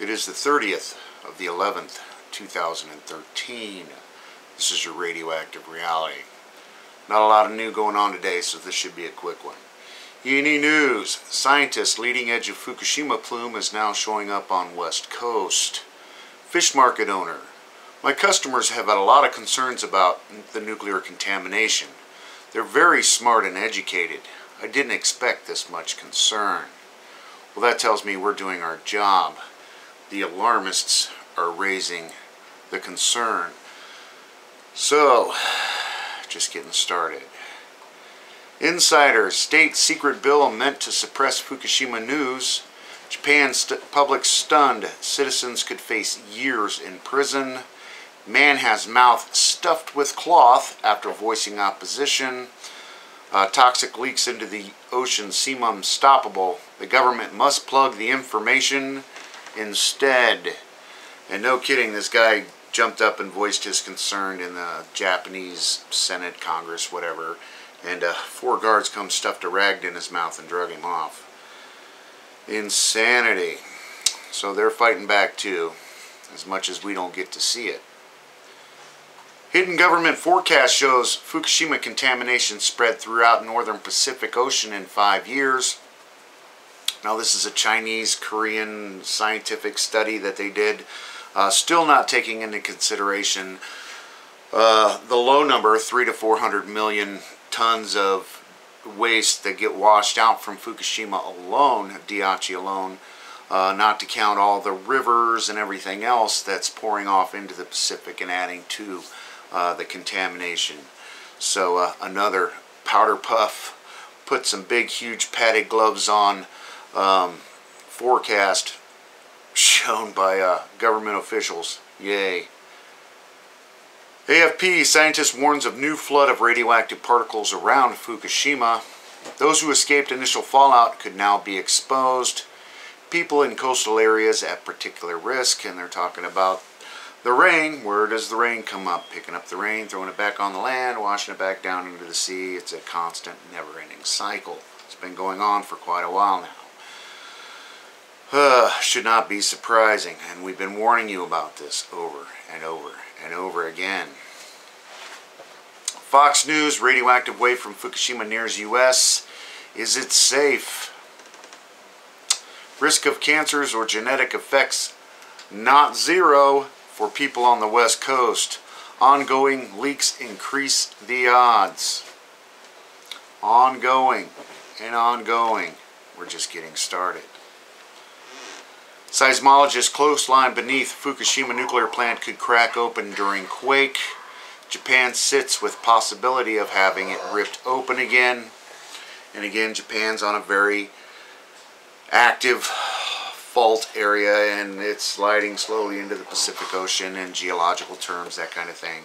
It is the 30th of the 11th, 2013. This is your radioactive reality. Not a lot of new going on today, so this should be a quick one. ENENews. Scientists leading edge of Fukushima plume is now showing up on West Coast. Fish market owner. My customers have had a lot of concerns about the nuclear contamination. They're very smart and educated. I didn't expect this much concern. Well, that tells me we're doing our job. The alarmists are raising the concern. So, just getting started. Insider, state secret bill meant to suppress Fukushima news. Japan st public stunned. Citizens could face years in prison. Man has mouth stuffed with cloth after voicing opposition. Uh, toxic leaks into the ocean seem unstoppable. The government must plug the information instead. And no kidding, this guy jumped up and voiced his concern in the Japanese Senate, Congress, whatever. And uh, four guards come stuffed a rag in his mouth and drug him off. Insanity. So they're fighting back too, as much as we don't get to see it. Hidden government forecast shows Fukushima contamination spread throughout northern Pacific Ocean in five years. Now this is a Chinese Korean scientific study that they did, uh, still not taking into consideration uh, the low number, three to four hundred million tons of waste that get washed out from Fukushima alone, Daiichi alone, uh, not to count all the rivers and everything else that's pouring off into the Pacific and adding to uh, the contamination. So uh, another powder puff, put some big huge padded gloves on, um, forecast shown by uh, government officials. Yay. AFP, scientist warns of new flood of radioactive particles around Fukushima. Those who escaped initial fallout could now be exposed. People in coastal areas at particular risk, and they're talking about the rain, where does the rain come up? Picking up the rain, throwing it back on the land, washing it back down into the sea. It's a constant, never-ending cycle. It's been going on for quite a while now. Uh, should not be surprising, and we've been warning you about this over and over and over again. Fox News, radioactive wave from Fukushima nears U.S. Is it safe? Risk of cancers or genetic effects not zero for people on the west coast. Ongoing leaks increase the odds. Ongoing and ongoing. We're just getting started. Seismologist coastline beneath Fukushima nuclear plant could crack open during quake. Japan sits with possibility of having it ripped open again. And again, Japan's on a very active fault area and it's sliding slowly into the Pacific Ocean in geological terms, that kind of thing.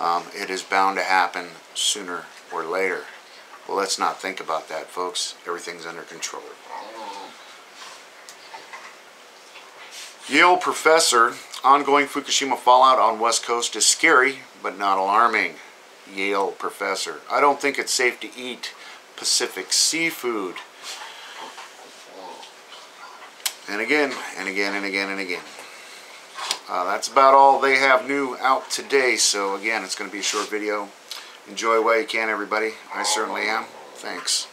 Um, it is bound to happen sooner or later. Well, let's not think about that, folks. Everything's under control. Yale professor, ongoing Fukushima fallout on West Coast is scary, but not alarming. Yale professor. I don't think it's safe to eat Pacific seafood. And again, and again, and again, and again. Uh, that's about all they have new out today. So again, it's going to be a short video. Enjoy while you can, everybody. I certainly am. Thanks.